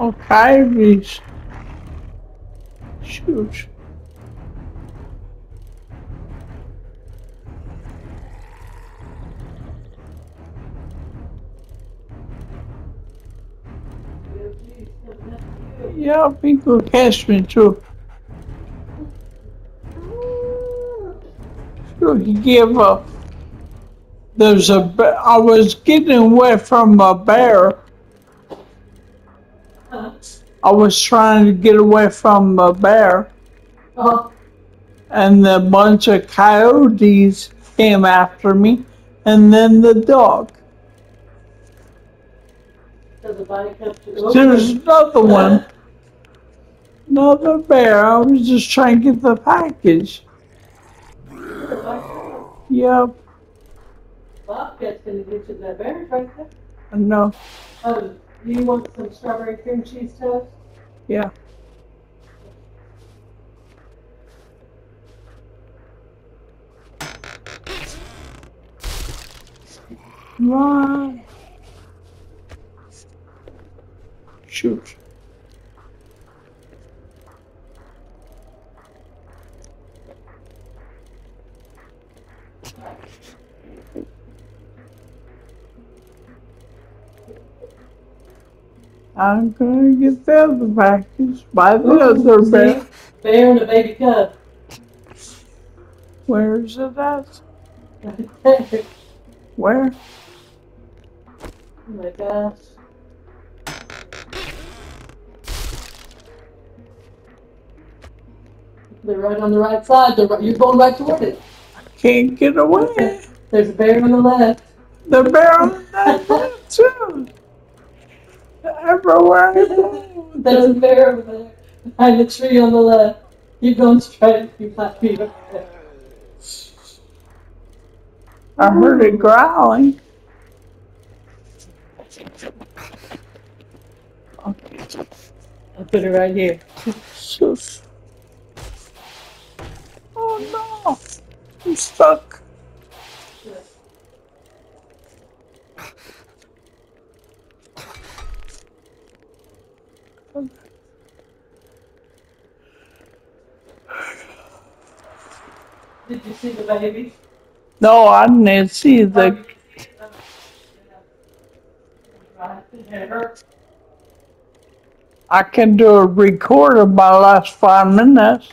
Oh, okay, these. Shoot. Yeah, people catch me too. Sure, he give up. There's a. I was getting away from a bear. I was trying to get away from a bear, Oh, and a bunch of coyotes came after me, and then the dog. does the? There's another one. Another bear. I was just trying to get the package. Yep, Bobcat's gonna get you that berry right there. Know. Um, do you want some strawberry cream cheese toast? Yeah. Run. Shoot. I'm gonna get the other package by the other bear. Bear and a baby cub. Where's it at? oh my gosh. They're right on the right side. Right, you're going right toward it. I can't get away. There's a bear on the left. The bear on the left too. Everywhere I. There's a bear over there behind the tree on the left. You're going straight. You might be over there. I heard it growling. Okay, I'll put it right here. Oh no! I'm stuck. Did you see the baby? No, I didn't see the. I can do a record of my last five minutes.